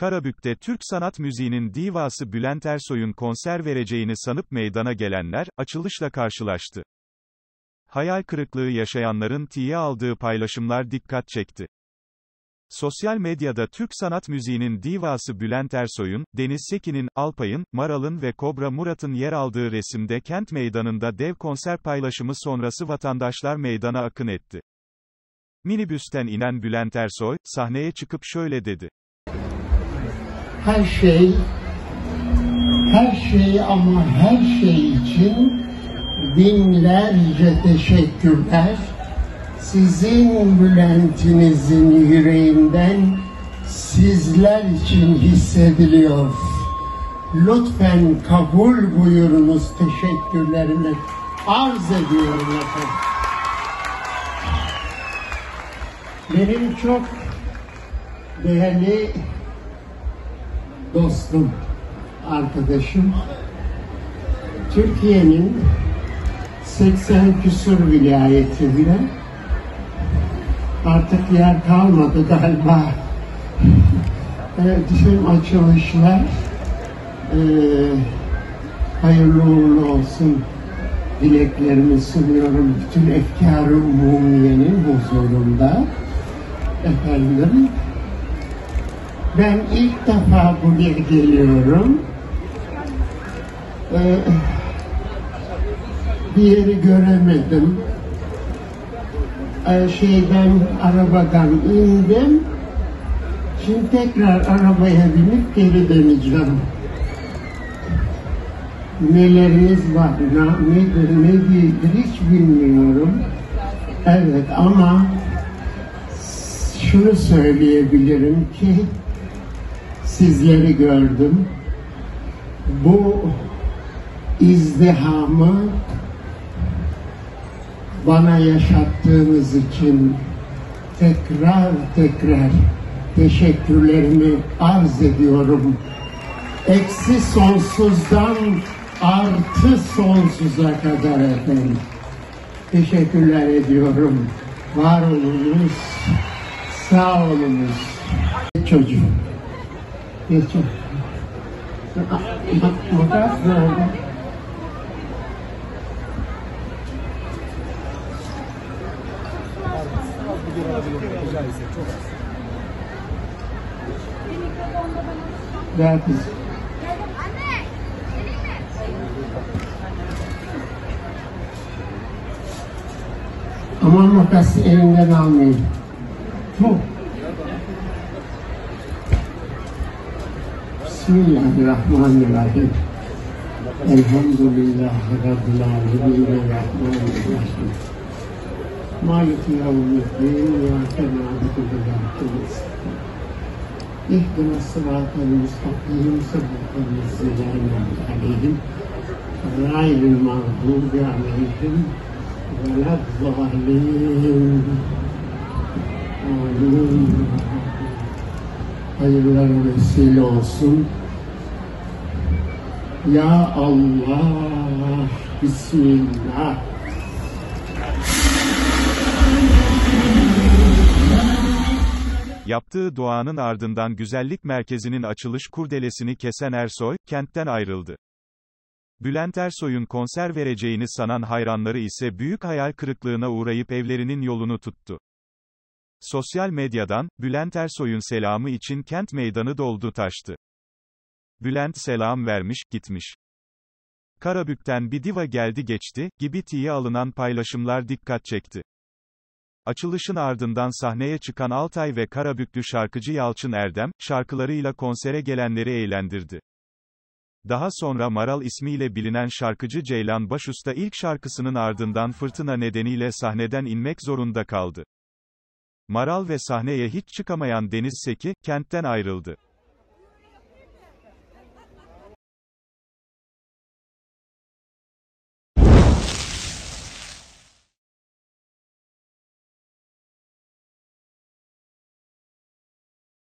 Karabük'te Türk sanat müziğinin divası Bülent Ersoy'un konser vereceğini sanıp meydana gelenler, açılışla karşılaştı. Hayal kırıklığı yaşayanların tiye aldığı paylaşımlar dikkat çekti. Sosyal medyada Türk sanat müziğinin divası Bülent Ersoy'un, Deniz Sekin'in, Alpay'ın, Maral'ın ve Kobra Murat'ın yer aldığı resimde kent meydanında dev konser paylaşımı sonrası vatandaşlar meydana akın etti. Minibüsten inen Bülent Ersoy, sahneye çıkıp şöyle dedi. Her şey, her şey ama her şey için binlerce teşekkürler. Sizin Bülent'inizin yüreğinden sizler için hissediliyor. Lütfen kabul buyurunuz teşekkürlerimi arz ediyorum efendim. Benim çok değerli dostum, arkadaşım, Türkiye'nin 80 küsur vilayetinde artık yer kalmadı galiba. Tüm açılışlar e, hayırlı uğurlu olsun dileklerimi sunuyorum bütün efkar-ı umumiyenin huzurunda. Efendim, ben ilk defa buraya geliyorum. Ee, bir yeri göremedim. Ee, şeyden, arabadan indim. Şimdi tekrar arabaya binip geri döneceğim. Neleriniz var, ne, nedir, ne değildir hiç bilmiyorum. Evet ama şunu söyleyebilirim ki sizleri gördüm. Bu izdihamı bana yaşattığınız için tekrar tekrar teşekkürlerimi arz ediyorum. Eksi sonsuzdan artı sonsuza kadar efendim. Teşekkürler ediyorum. Var olunuz, sağ olunuz. Çocuğum. Geçin. Ver kızım. Anne, geleyim mi? Aman makası elinden almayın. Tuh. Bismillahirrahmanirrahim. Elhamdülillah Rabbil alemin ve rahmanirrahim. Maliki yevmiddin ve tenabudu bilahtimiz. İhdina sıratel müstakim sıratel müzzilerine aleyhim. Gayril mağdubi aleyhim ve lezzalim. Amin. Hayırlar vesile olsun. Ya Allah, Bismillah. Yaptığı duanın ardından güzellik merkezinin açılış kurdelesini kesen Ersoy, kentten ayrıldı. Bülent Ersoy'un konser vereceğini sanan hayranları ise büyük hayal kırıklığına uğrayıp evlerinin yolunu tuttu. Sosyal medyadan, Bülent Ersoy'un selamı için kent meydanı doldu taştı. Bülent selam vermiş, gitmiş. Karabük'ten bir diva geldi geçti, gibi tiye alınan paylaşımlar dikkat çekti. Açılışın ardından sahneye çıkan Altay ve Karabüklü şarkıcı Yalçın Erdem, şarkılarıyla konsere gelenleri eğlendirdi. Daha sonra Maral ismiyle bilinen şarkıcı Ceylan Başusta ilk şarkısının ardından fırtına nedeniyle sahneden inmek zorunda kaldı. Maral ve sahneye hiç çıkamayan Deniz Seki, kentten ayrıldı.